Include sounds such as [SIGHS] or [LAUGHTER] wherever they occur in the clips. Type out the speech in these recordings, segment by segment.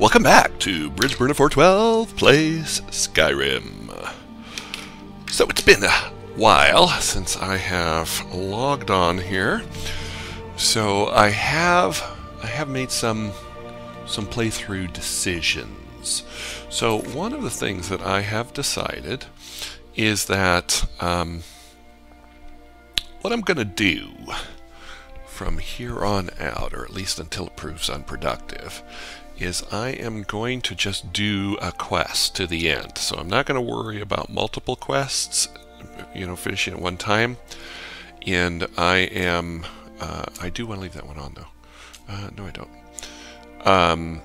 Welcome back to Bridgeburner 412 Plays Skyrim. So it's been a while since I have logged on here. So I have I have made some some playthrough decisions. So one of the things that I have decided is that um, what I'm going to do from here on out, or at least until it proves unproductive, is I am going to just do a quest to the end. So I'm not going to worry about multiple quests, you know, finishing at one time. And I am, uh, I do want to leave that one on though. Uh, no, I don't. Um,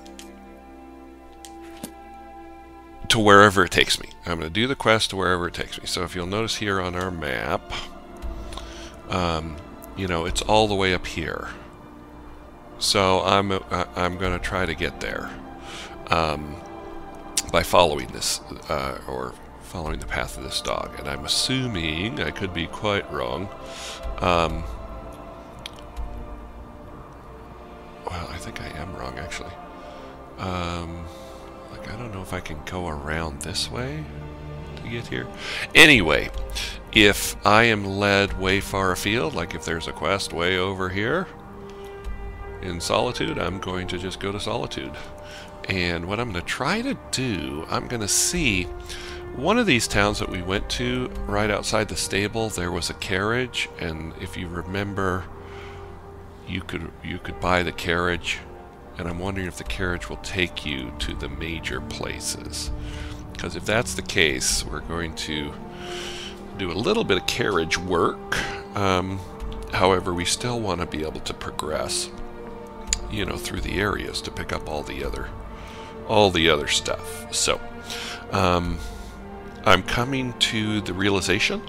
to wherever it takes me. I'm going to do the quest to wherever it takes me. So if you'll notice here on our map, um, you know, it's all the way up here. So I'm uh, I'm going to try to get there um, by following this uh, or following the path of this dog. And I'm assuming I could be quite wrong. Um, well, I think I am wrong actually. Um, like I don't know if I can go around this way to get here. Anyway, if I am led way far afield, like if there's a quest way over here in Solitude, I'm going to just go to Solitude. And what I'm going to try to do, I'm going to see one of these towns that we went to, right outside the stable, there was a carriage, and if you remember, you could you could buy the carriage, and I'm wondering if the carriage will take you to the major places. Because if that's the case, we're going to do a little bit of carriage work. Um, however, we still want to be able to progress, you know, through the areas to pick up all the other, all the other stuff. So, um, I'm coming to the realization,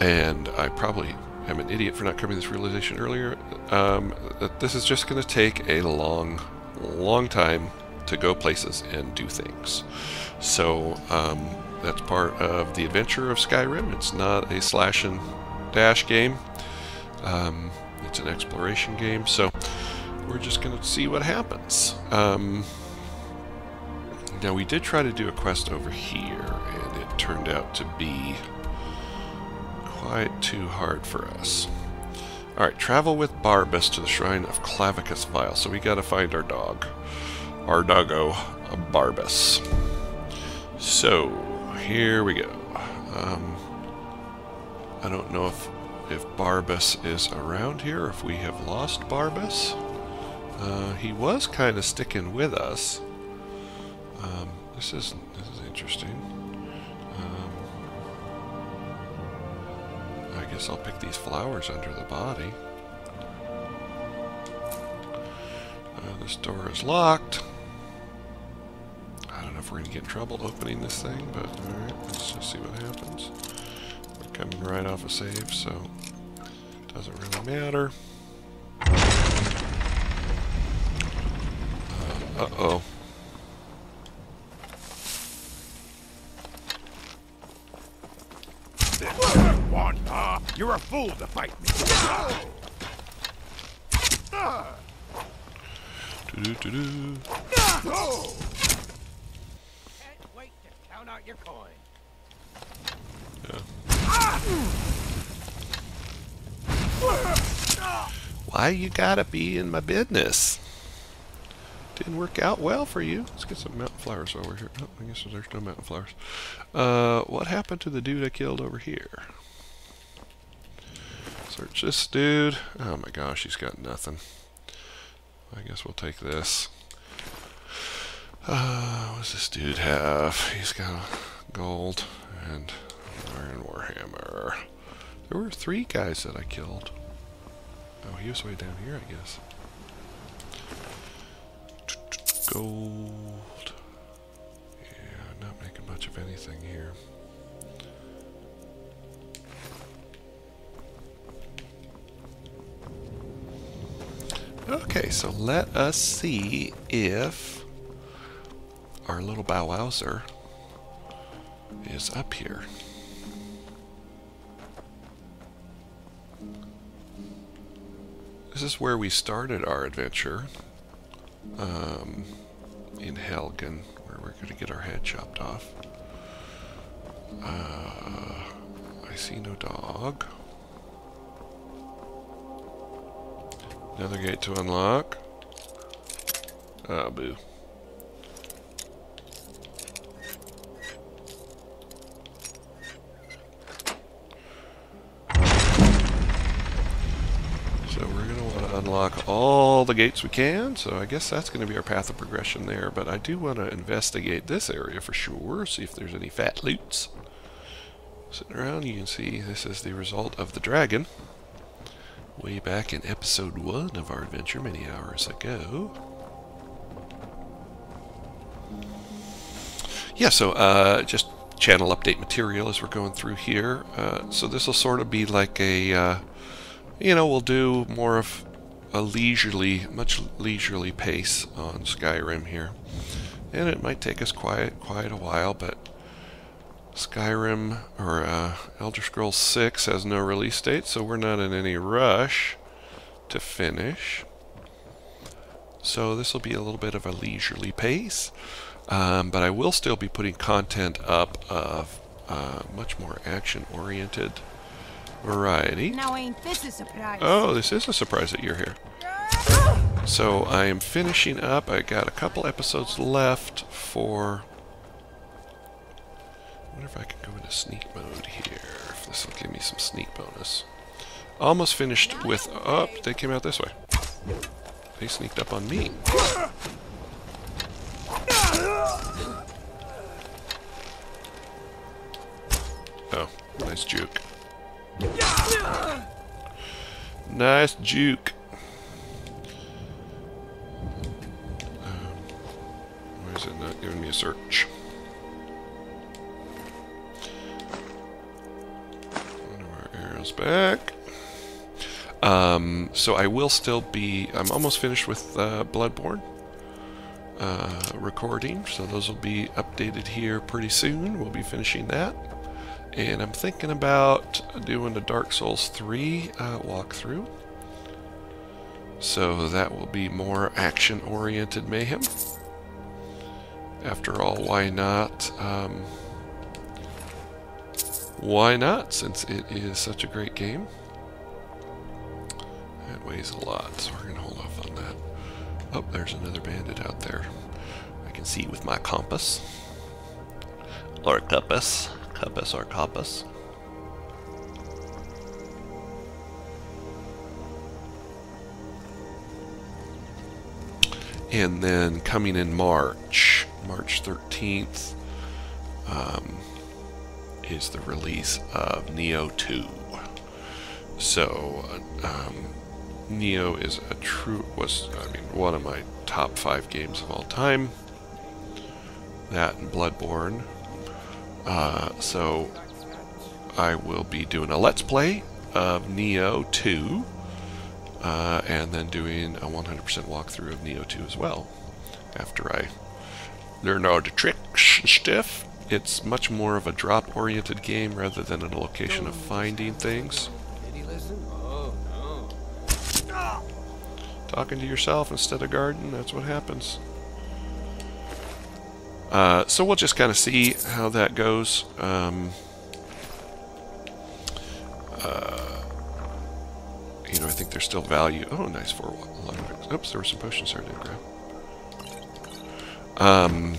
and I probably am an idiot for not coming to this realization earlier, um, that this is just going to take a long, long time to go places and do things. So, um, that's part of the adventure of Skyrim. It's not a slash and dash game. Um, it's an exploration game, so we're just going to see what happens. Um, now, we did try to do a quest over here, and it turned out to be quite too hard for us. Alright, travel with Barbas to the shrine of Clavicus Vile. So we gotta find our dog. Our doggo, Barbas. So, here we go. Um, I don't know if if Barbas is around here, if we have lost Barbas. Uh, he was kind of sticking with us. Um, this is this is interesting. Um, I guess I'll pick these flowers under the body. Uh, this door is locked. I don't know if we're going to get in trouble opening this thing, but alright, let's just see what happens. We're coming right off a save, so it doesn't really matter. Uh, uh-oh. You're a fool to fight me. Do do do do. Can't wait to count out your coin. Why you gotta be in my business? Didn't work out well for you. Let's get some mountain flowers over here. Oh, I guess there's no mountain flowers. Uh, what happened to the dude I killed over here? Search this dude. Oh my gosh, he's got nothing. I guess we'll take this. Uh, what does this dude have? He's got gold and iron warhammer. There were three guys that I killed. Oh, he was way down here, I guess. Gold. Yeah, not making much of anything here. Okay, so let us see if our little Bow Wowser is up here. This is where we started our adventure. Um, in Helgen, where we're going to get our head chopped off. Uh, I see no dog. Another gate to unlock. Ah, boo. The gates we can, so I guess that's going to be our path of progression there, but I do want to investigate this area for sure, see if there's any fat loots. Sitting around, you can see this is the result of the dragon. Way back in episode 1 of our adventure many hours ago. Yeah, so uh, just channel update material as we're going through here. Uh, so this will sort of be like a... Uh, you know, we'll do more of a leisurely, much leisurely pace on Skyrim here. And it might take us quite, quite a while, but Skyrim, or uh, Elder Scrolls 6 has no release date, so we're not in any rush to finish. So this will be a little bit of a leisurely pace, um, but I will still be putting content up of uh, much more action-oriented variety. Now ain't this a surprise? Oh, this is a surprise that you're here. So I am finishing up. I got a couple episodes left for... I wonder if I can go into sneak mode here. If this will give me some sneak bonus. Almost finished with... Oh, they came out this way. They sneaked up on me. Oh, nice juke. Nice juke. Why is it not giving me a search? Our arrows back. Um, so I will still be. I'm almost finished with uh, Bloodborne uh, recording, so those will be updated here pretty soon. We'll be finishing that. And I'm thinking about doing a Dark Souls 3 uh, walkthrough. So that will be more action-oriented mayhem. After all, why not? Um, why not, since it is such a great game? It weighs a lot, so we're going to hold off on that. Oh, there's another bandit out there. I can see with my compass. Or compass. Compass or compass. And then coming in March, March 13th, um, is the release of Nioh 2. So, um, Nioh is a true, was, I mean, one of my top five games of all time. That and Bloodborne. Uh, so, I will be doing a Let's Play of Nioh 2. Uh, and then doing a 100% walkthrough of Nioh 2 as well. After I learn all the tricks and stuff. It's much more of a drop-oriented game rather than a location of finding things. Talking to yourself instead of garden, that's what happens. Uh, so we'll just kind of see how that goes. Um, uh, you know, I think there's still value. Oh, nice of. Oops, there were some potions there I didn't grab. Um,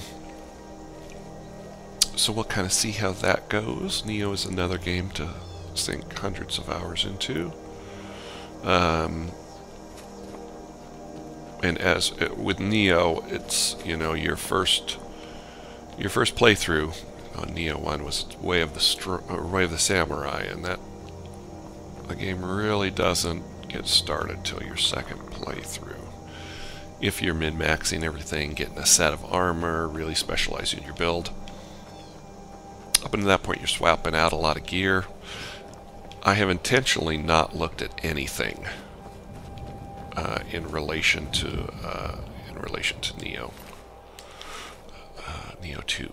so we'll kind of see how that goes. Nioh is another game to sink hundreds of hours into. Um, and as uh, with Nioh, it's you know your first your first playthrough on Nioh One was Way of the uh, Way of the Samurai, and that the game really doesn't get started till your second playthrough. If you're min-maxing everything, getting a set of armor, really specializing your build. Up until that point, you're swapping out a lot of gear. I have intentionally not looked at anything uh, in relation to uh, in relation to Nioh, Nioh 2,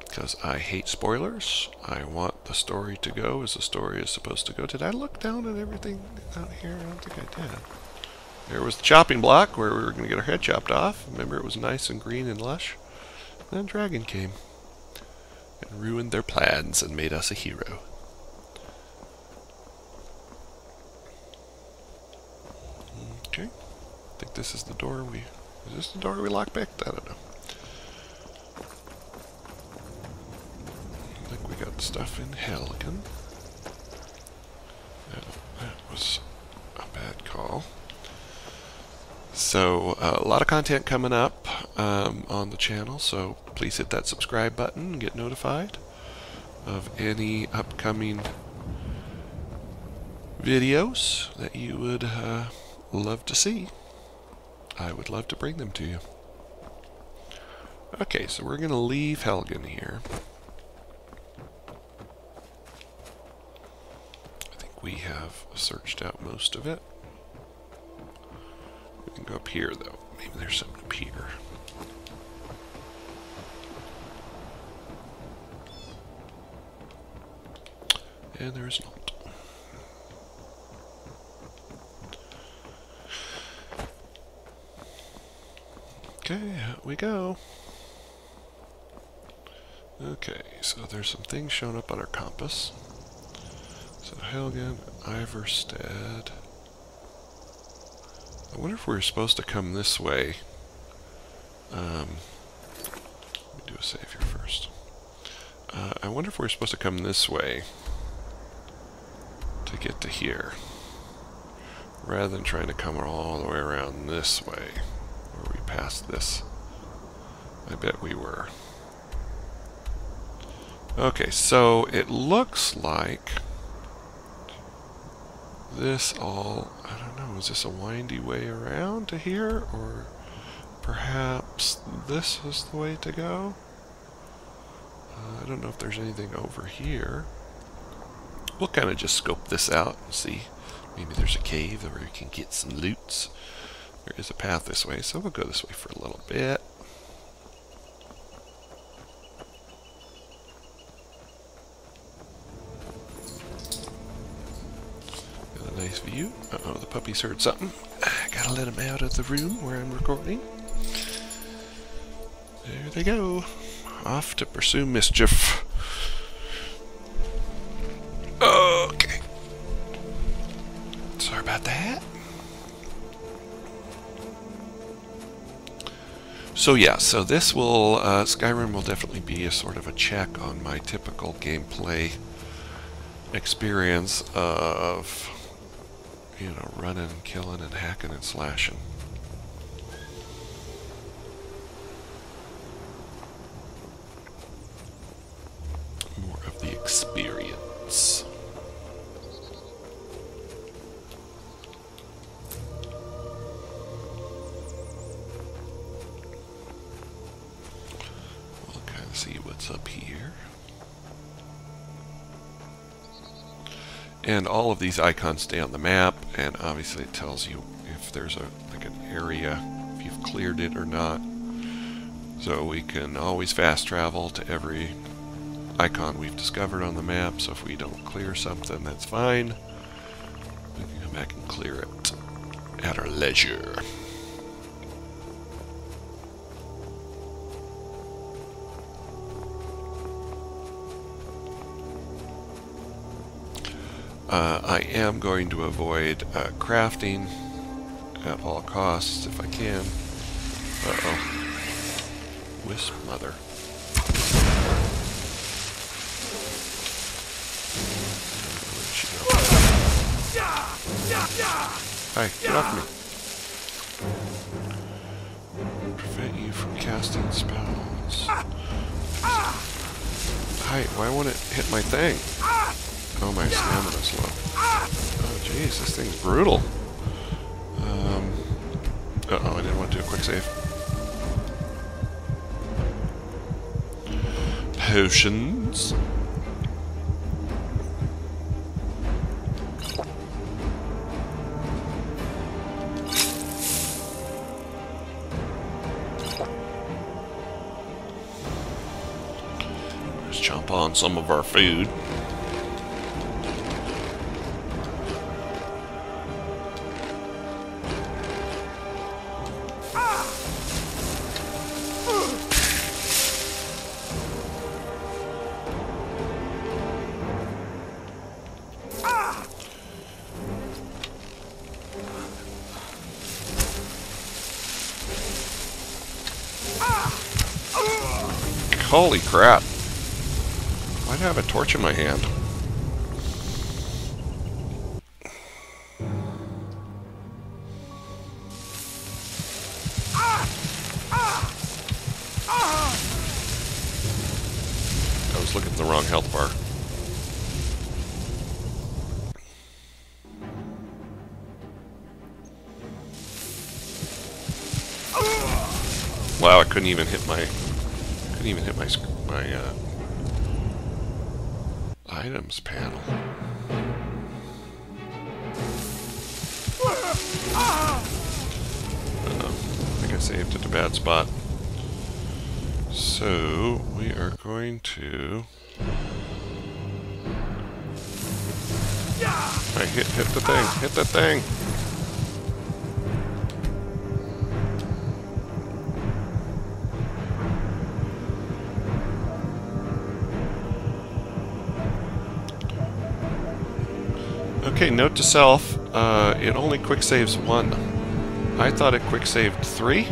because I hate spoilers. I want the story to go as the story is supposed to go. Did I look down at everything out here? I don't think I did. There was the chopping block where we were going to get our head chopped off. Remember, it was nice and green and lush. Then dragon came and ruined their plans and made us a hero. Okay. I think this is the door we... Is this the door we lockpicked? I don't know. I think we got stuff in Helgen. That, was a bad call. So, uh, a lot of content coming up um, on the channel, so please hit that subscribe button and get notified of any upcoming videos that you would uh, love to see. I would love to bring them to you. Okay, so we're going to leave Helgen here. We have searched out most of it. We can go up here, though. Maybe there's something up here. And there is not. Okay, out we go. Okay, so there's some things showing up on our compass. So Helgen, Ivarstead. I wonder if we are supposed to come this way. Um, let me do a save here first. Uh, I wonder if we we're supposed to come this way to get to here. Rather than trying to come all the way around this way, where we passed this. I bet we were. Okay, so it looks like this all, I don't know, is this a windy way around to here? Or perhaps this is the way to go? Uh, I don't know if there's anything over here. We'll kind of just scope this out and see. Maybe there's a cave where we can get some loots. There is a path this way, so we'll go this way for a little bit. nice view. Uh-oh, the puppies heard something. I gotta let them out of the room where I'm recording. There they go. Off to pursue mischief. Okay. Sorry about that. So yeah, so this will, uh, Skyrim will definitely be a sort of a check on my typical gameplay experience of you know, running killing and hacking and slashing. More of the experience. And all of these icons stay on the map, and obviously it tells you if there's a like an area, if you've cleared it or not. So we can always fast travel to every icon we've discovered on the map, so if we don't clear something, that's fine. We can come back and clear it at our leisure. I am going to avoid uh, crafting at all costs if I can. Uh-oh. Wisp mother. Hi, get off me. Prevent you from casting spells. Hi, why won't it hit my thing? Oh, my stamina's low. Oh, jeez, this thing's brutal. Um, uh-oh, I didn't want to do a quick save. Potions. Let's chomp on some of our food. Holy crap. Why do I have a torch in my hand? I was looking at the wrong health bar. Wow, I couldn't even hit my couldn't even hit my my uh, items panel. Uh-oh. I think I saved at a bad spot. So we are going to. I hit hit the thing. Hit the thing. Okay, note to self, uh, it only quick saves one. I thought it quick saved three.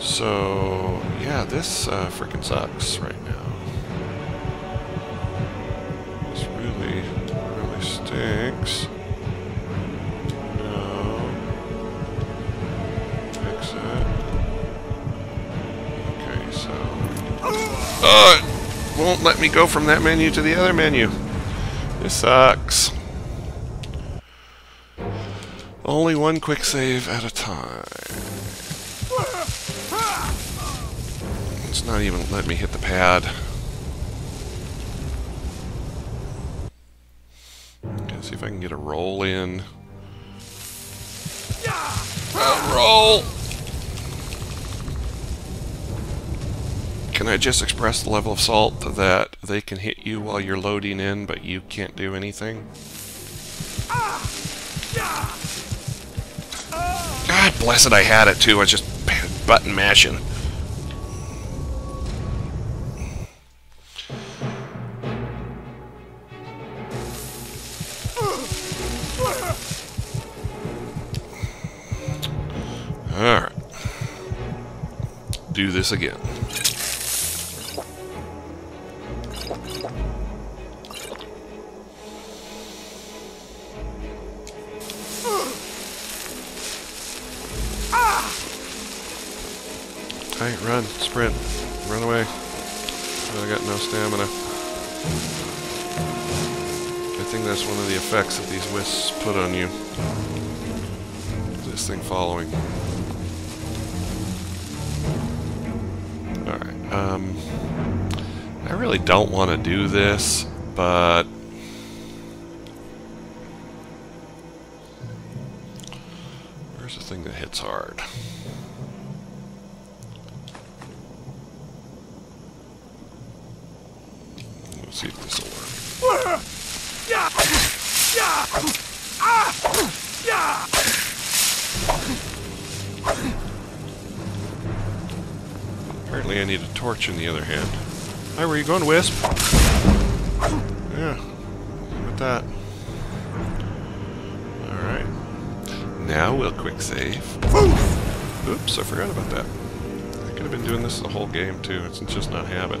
So, yeah, this uh, freaking sucks right now. This really, really stinks. No. Fix it. Okay, so... It won't let me go from that menu to the other menu. This sucks. Only one quick save at a time. It's not even letting me hit the pad. Okay, see if I can get a roll in. Roll! Can I just express the level of salt that they can hit you while you're loading in, but you can't do anything? God bless it, I had it too. I was just button mashing. Alright. Do this again. Alright, run, sprint, run away. I got no stamina. I think that's one of the effects that these wisps put on you. This thing following. Alright, um... I really don't want to do this, but... Where's the thing that hits hard? Apparently I need a torch in the other hand. Hi, where you going, Wisp? Yeah, with that. Alright. Now we'll quick save. Oops, I forgot about that. I could have been doing this the whole game too, it's just not habit.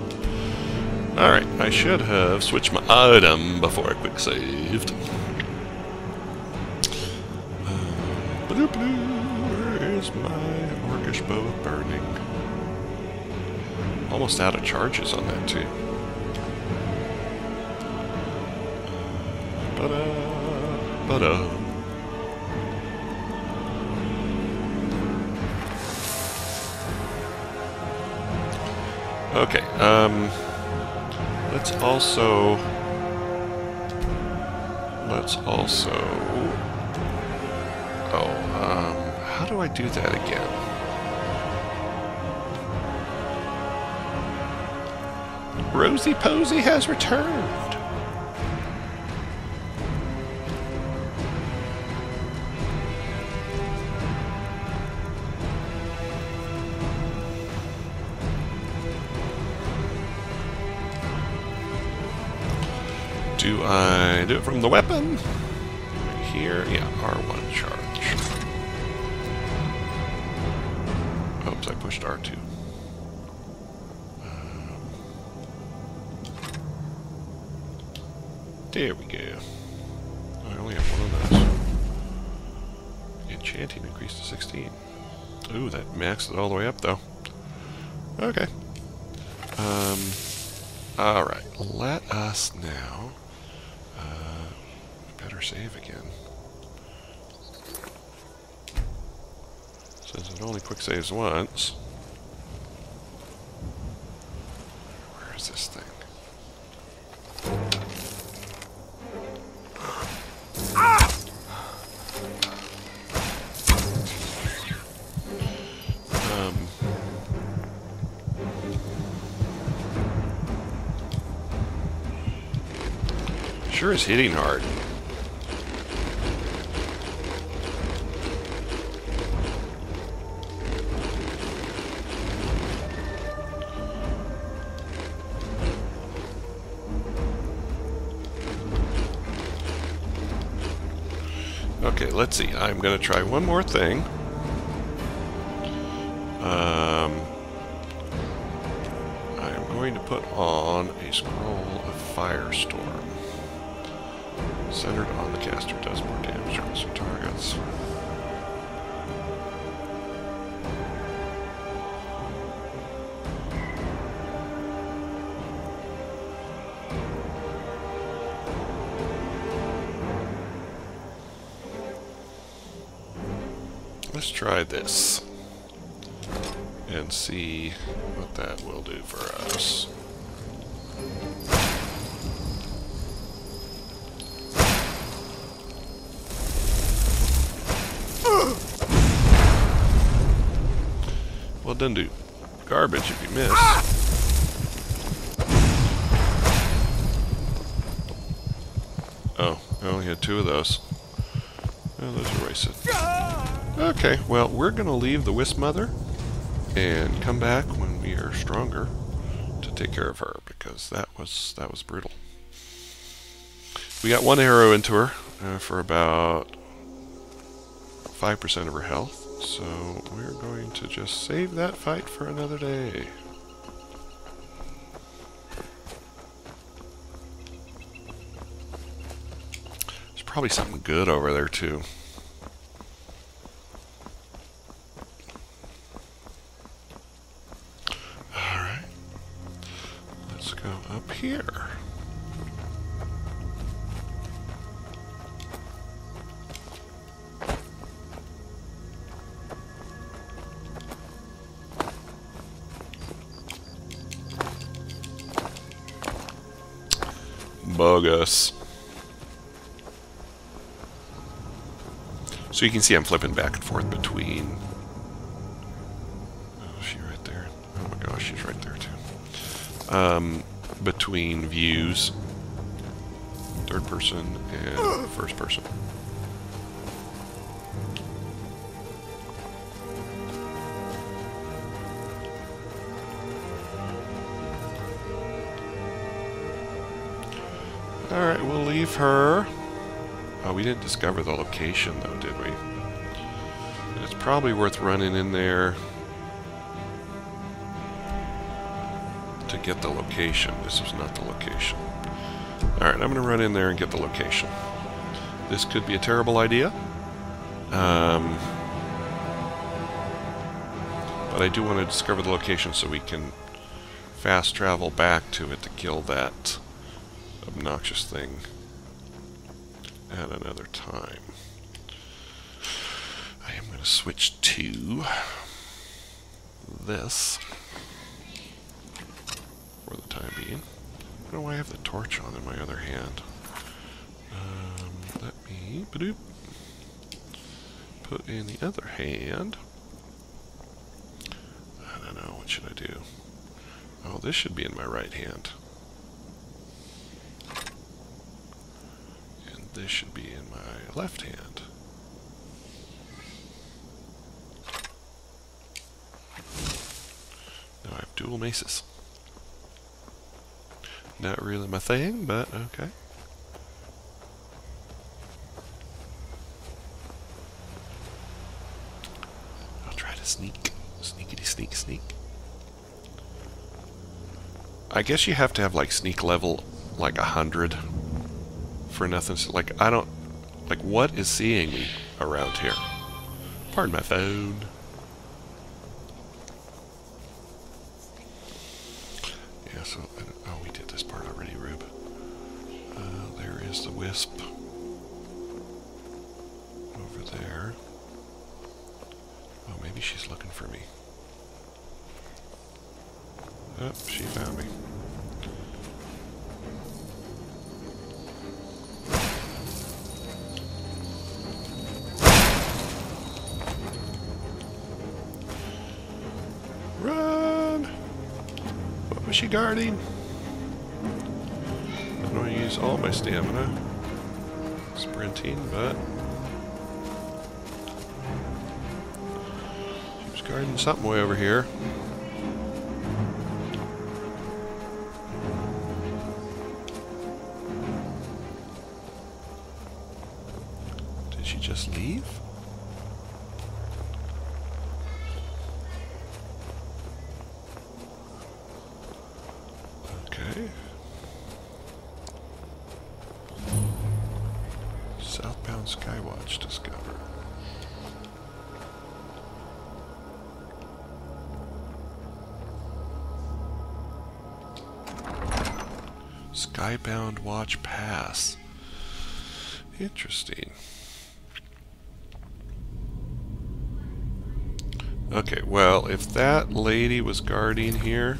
Alright, I should have switched my item before I quick saved. Uh, where is my orcish bow burning? Almost out of charges on that too. Uh, ba-da, ba-da. Okay, um... Let's also... Let's also... Oh, um... How do I do that again? Rosie Posey has returned! Do I do it from the weapon? Right here? Yeah, R1 charge. Oops, I pushed R2. There we go. Oh, I only have one of those. Enchanting increased to 16. Ooh, that maxed it all the way up, though. Okay. Um, alright, let us now... Uh, better save again. Since it only quick saves once. Sure is hitting hard. Okay, let's see. I'm going to try one more thing. Um, I'm going to put on a scroll of Firestorm. Centered on the caster does more damage across your targets. Let's try this and see what that will do for us. Do garbage if you miss. Oh, I only had two of those. Oh, those are wasted. Okay, well, we're going to leave the Wisp Mother and come back when we are stronger to take care of her because that was that was brutal. We got one arrow into her uh, for about 5% of her health, so we're going to just save that fight for another day. There's probably something good over there too. Alright. Let's go up here. Bogus. So you can see I'm flipping back and forth between Oh, she right there? Oh my gosh, she's right there too. Um, between views, third person and first person. Alright, we'll leave her. Oh, we didn't discover the location though, did we? It's probably worth running in there to get the location. This is not the location. Alright, I'm going to run in there and get the location. This could be a terrible idea. Um, but I do want to discover the location so we can fast travel back to it to kill that obnoxious thing at another time. I am going to switch to this for the time being. I why I have the torch on in my other hand. Um, let me put in the other hand. I don't know, what should I do? Oh, this should be in my right hand. And this should be in my left hand. Now I have dual maces. Not really my thing, but okay. I'll try to sneak. Sneakity sneak sneak. I guess you have to have like sneak level like a hundred for nothing. Like, I don't... Like, what is seeing me around here? Pardon my phone. Yeah, so... Oh, we did this part already, Rube. Uh, there is the wisp. Over there. Oh, maybe she's looking for me. Oh, she found me. Guarding? I don't want to use all my stamina sprinting, but she was guarding something way over here. Skywatch discover. Skybound Watch Pass. Interesting. Okay, well, if that lady was guarding here,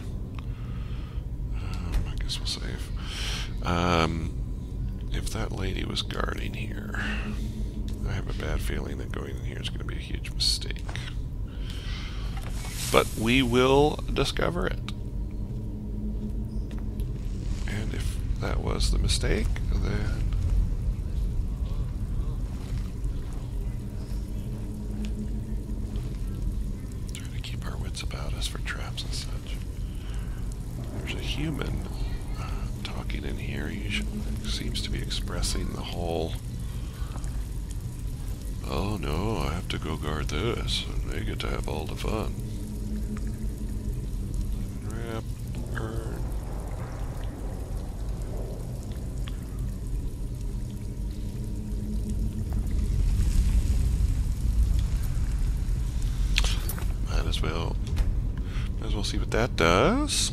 um, I guess we'll save. Um, if that lady was guarding here, I have a bad feeling that going in here is going to be a huge mistake. But we will discover it. And if that was the mistake, then trying to keep our wits about us for traps and such. There's a human uh, talking in here. He seems to be expressing the whole. Oh no, I have to go guard this, and they get to have all the fun. Earn. Might as well, might as well see what that does.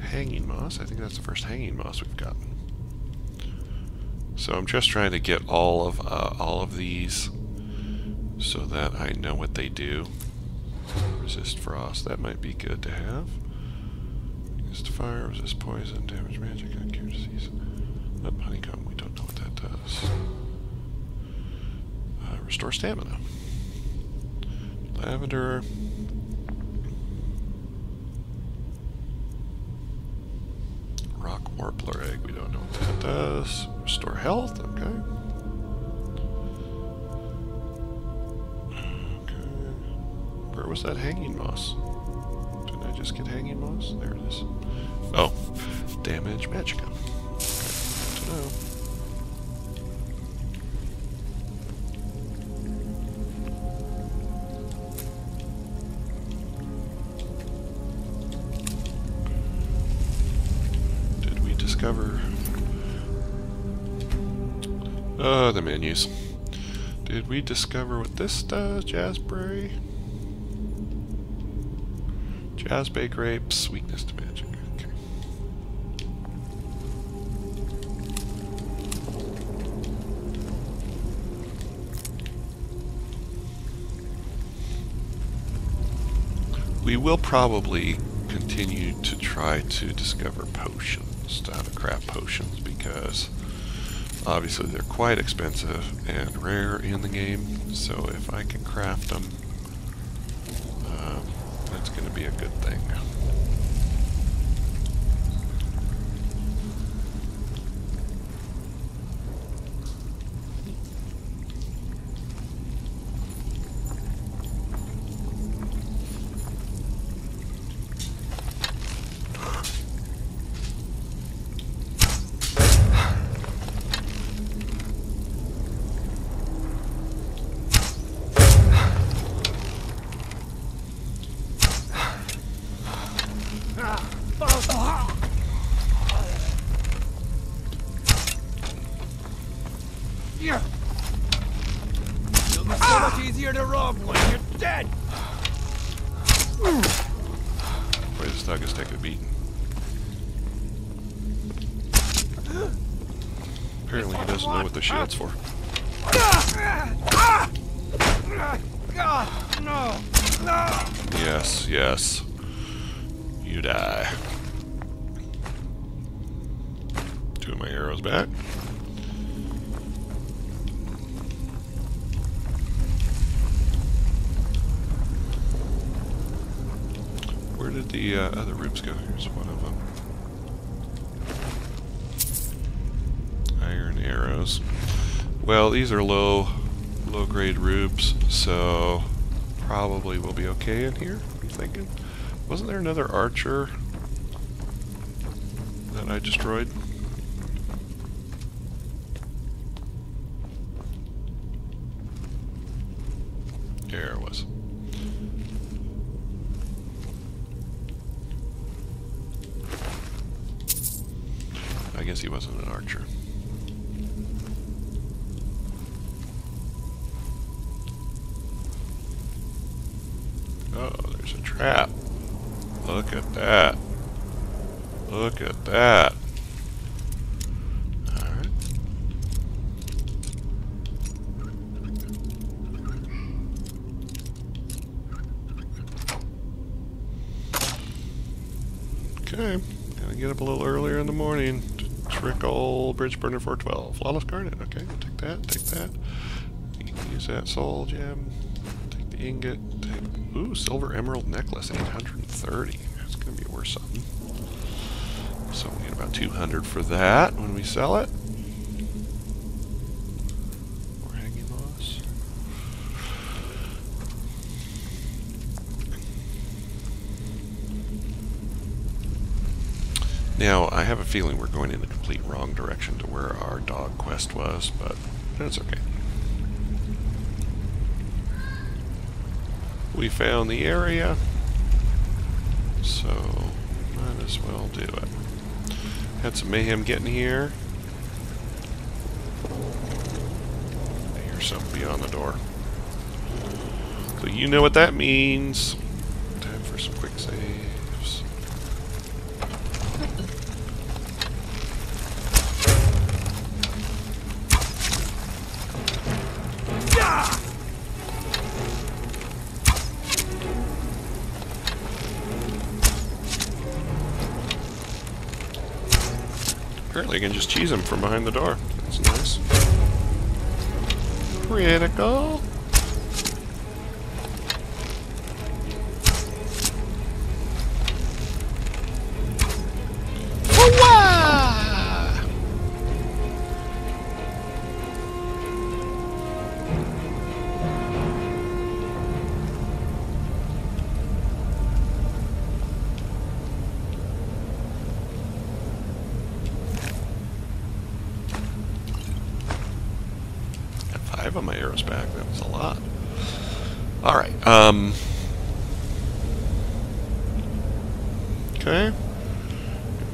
Hanging moss. I think that's the first hanging moss we've gotten. So I'm just trying to get all of uh, all of these so that I know what they do. Resist frost. That might be good to have. Resist fire. Resist poison. Damage magic. Cure disease. Oh, honeycomb. We don't know what that does. Uh, restore stamina. Lavender. Rock warbler egg. We don't know what that does. Restore health. Okay. Was that hanging moss? Didn't I just get hanging moss? There it is. Oh, damage magicka. Good to know. Did we discover? Oh, the menus. Did we discover what this does, Jazzberry? Jazbay grapes, weakness to magic. We will probably continue to try to discover potions, to how to craft potions, because obviously they're quite expensive and rare in the game. So if I can craft them, that's going to be a good thing. Back. Where did the uh, other rooms go? Here's one of them. Iron arrows. Well, these are low, low grade rubes, so probably we'll be okay in here. I'm thinking. Wasn't there another archer that I destroyed? There it was. I guess he wasn't an archer. Oh, there's a trap. Look at that. Look at that. Alright. Okay. Gotta get up a little earlier in the morning to trick old Bridge Burner 412. Flawless Garnet. Okay, we'll take that, take that. Use that soul gem. Take the ingot. Take, ooh, silver emerald necklace, 830. That's gonna be worth something. So we get about 200 for that when we sell it. More hanging moss. Now, I have a feeling we're going in the complete wrong direction to where our dog quest was, but that's okay. We found the area, so might as well do it. Had some mayhem getting here. I hear something beyond the door. So you know what that means. Time for some quick saves. I can just cheese him from behind the door. That's nice. Critical. Five of my arrows back. That was a lot. All right. Um. Okay.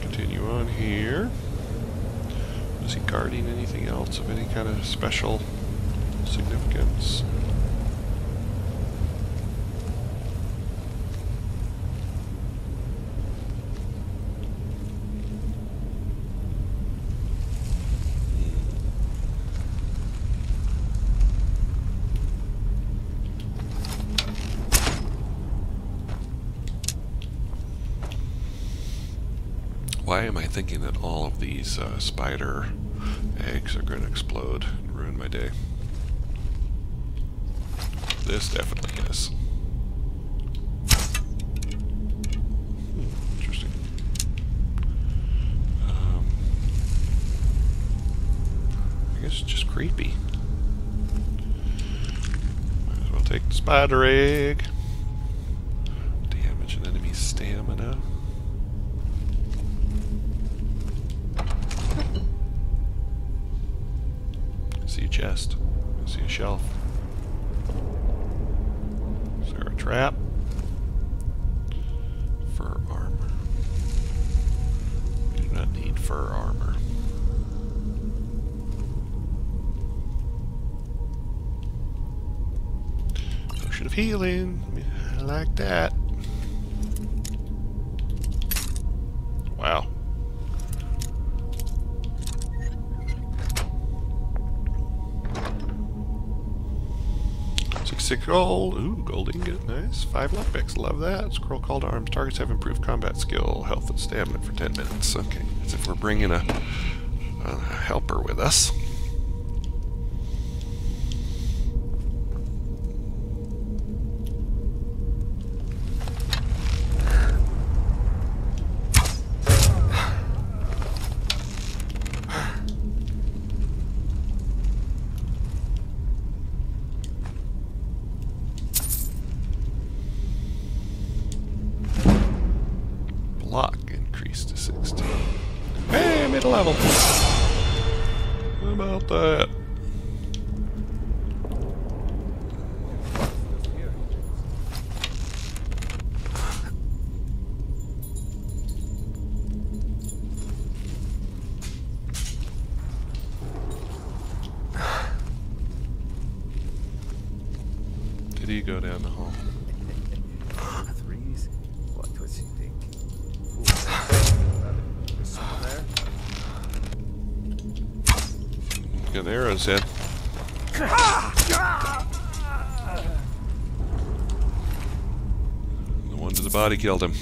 Continue on here. Was he guarding anything else of any kind of special significance? Why am I thinking that all of these uh, spider eggs are going to explode and ruin my day? This definitely is. Hmm, interesting. Um, I guess it's just creepy. Might as well take the spider egg. Damage an enemy's stamina. I see a chest. I see a shelf. Is there a trap? Fur armor. We do not need fur armor. Potion of healing. I like that. 56 gold. Ooh, gold ingot. Nice. 5 lockpicks. Love that. Scroll call to arms. Targets have improved combat skill, health, and stamina for 10 minutes. Okay. As if we're bringing a, a helper with us. Go down the hall? [SIGHS] Threes? What was he thinking? Got arrows head. The one to the body killed him.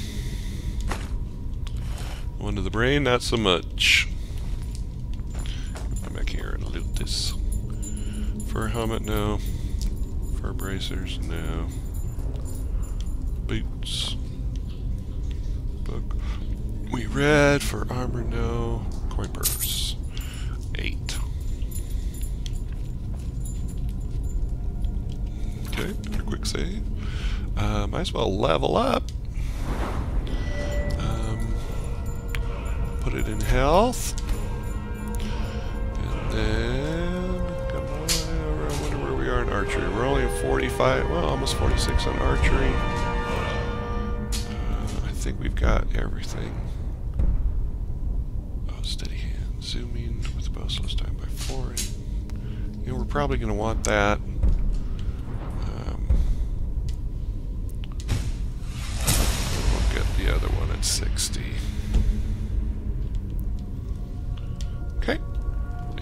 One to the brain, not so much. Come back here and loot this. Fur helmet, no. No. Boots. Book. We read for armor, no. Coin purse. Eight. Okay, another quick save. Uh, might as well level up. Um, put it in health. 45, well, almost 46 on archery. Uh, I think we've got everything. Oh, steady hand. Zooming with the bow slows time by four. You know, we're probably going to want that. Um, we'll get the other one at 60. Okay.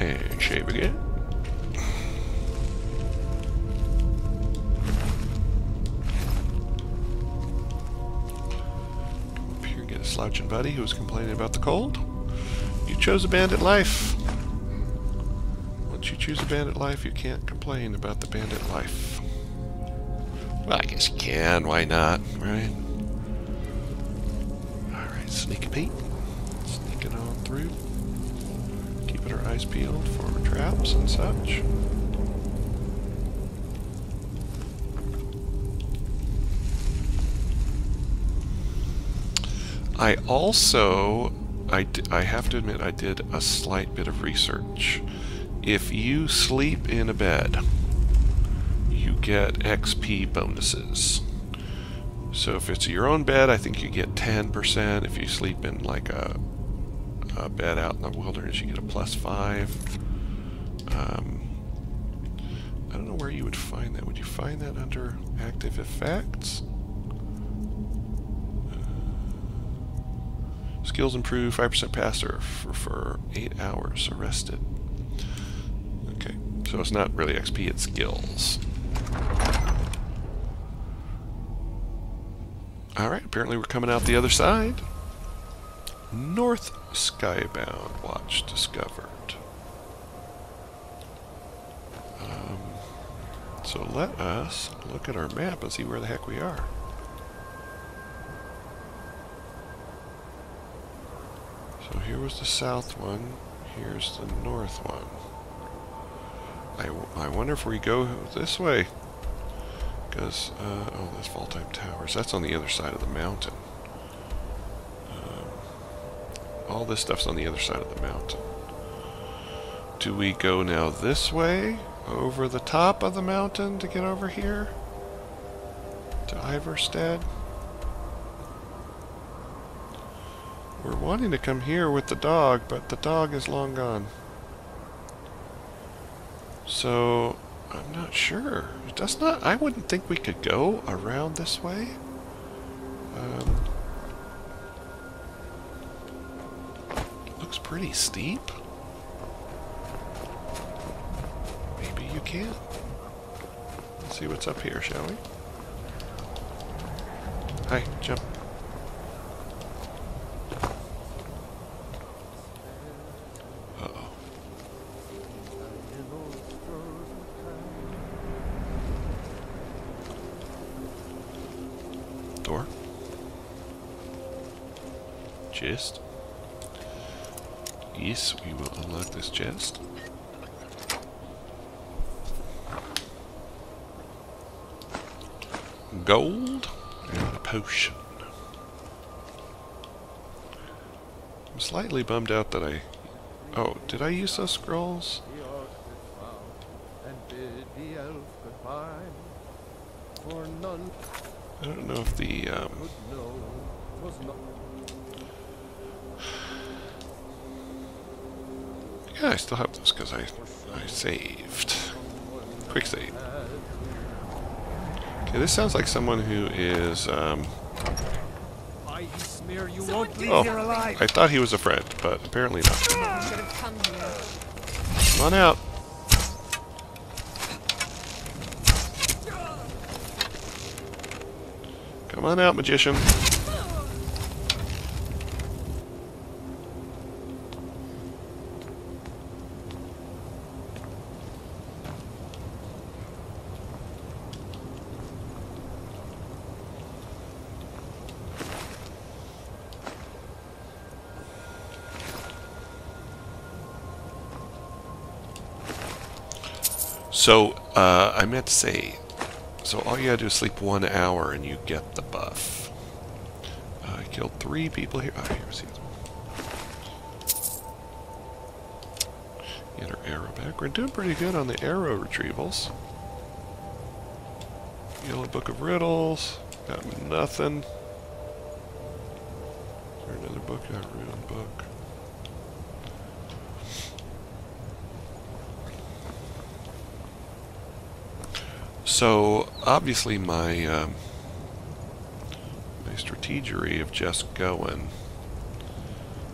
And shave again. Slouching buddy who was complaining about the cold. You chose a bandit life. Once you choose a bandit life, you can't complain about the bandit life. Well, I guess you can. Why not? Right? Alright, sneak a peek. Sneaking on through. Keeping our eyes peeled for traps and such. I also, I, I have to admit, I did a slight bit of research. If you sleep in a bed, you get XP bonuses. So if it's your own bed, I think you get 10%. If you sleep in like a, a bed out in the wilderness, you get a plus 5. Um, I don't know where you would find that. Would you find that under active effects? Skills improve 5% faster for, for 8 hours arrested. Okay, so it's not really XP, it's skills. Alright, apparently we're coming out the other side. North Skybound Watch discovered. Um, so let us look at our map and see where the heck we are. So here was the south one, here's the north one. I, I wonder if we go this way. Because, uh, oh, that's Fall Towers. That's on the other side of the mountain. Um, all this stuff's on the other side of the mountain. Do we go now this way? Over the top of the mountain to get over here? To Iverstead? We're wanting to come here with the dog, but the dog is long gone. So, I'm not sure. Does not. I wouldn't think we could go around this way. Um, looks pretty steep. Maybe you can. see what's up here, shall we? Hi, jump. Uh-oh. Door. Chest. Yes, we will unlock this chest. Gold and a potion. I'm slightly bummed out that I... Oh, did I use those scrolls? I don't know if the... Um, [SIGHS] yeah, I still have those because I, I saved. Quick save. Okay, this sounds like someone who is... Um, I smear you won't leave oh, here alive. I thought he was a friend, but apparently not. come. Come on out. Come on out, magician. So, uh, I meant to say, so all you gotta do is sleep one hour and you get the buff. Uh, I killed three people here. Oh, here's the Get our arrow back. We're doing pretty good on the arrow retrievals. Yellow Book of Riddles. Got nothing. Is there another book? Yeah, rune book. So obviously my um, my strategery of just going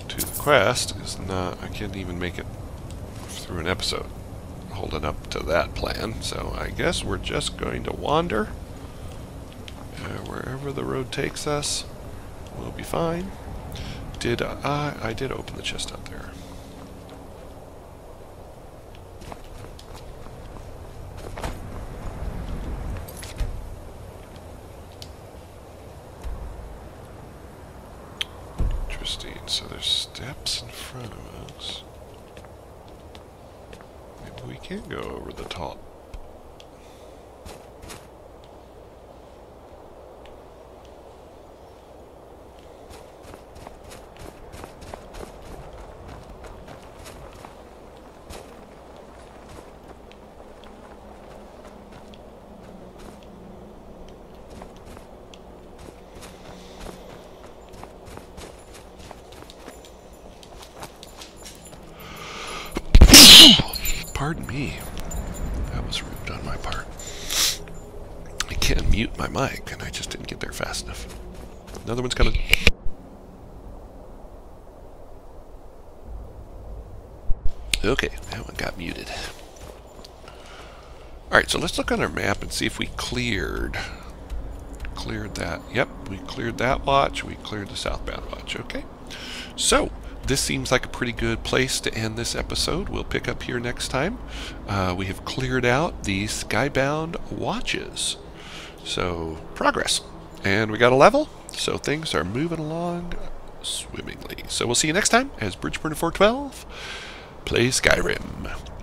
to the quest is not. I can't even make it through an episode holding up to that plan. So I guess we're just going to wander uh, wherever the road takes us. We'll be fine. Did I? I did open the chest up there. Interesting. So there's steps in front of us. Maybe we can go over the top. Pardon me. That was rude on my part. I can't mute my mic, and I just didn't get there fast enough. Another one's coming. Okay, that one got muted. Alright, so let's look on our map and see if we cleared cleared that. Yep, we cleared that watch. We cleared the southbound watch. Okay. So, this seems like a pretty good place to end this episode. We'll pick up here next time. Uh, we have cleared out the skybound watches. So, progress. And we got a level, so things are moving along swimmingly. So we'll see you next time as Bridgeburner 412 play Skyrim.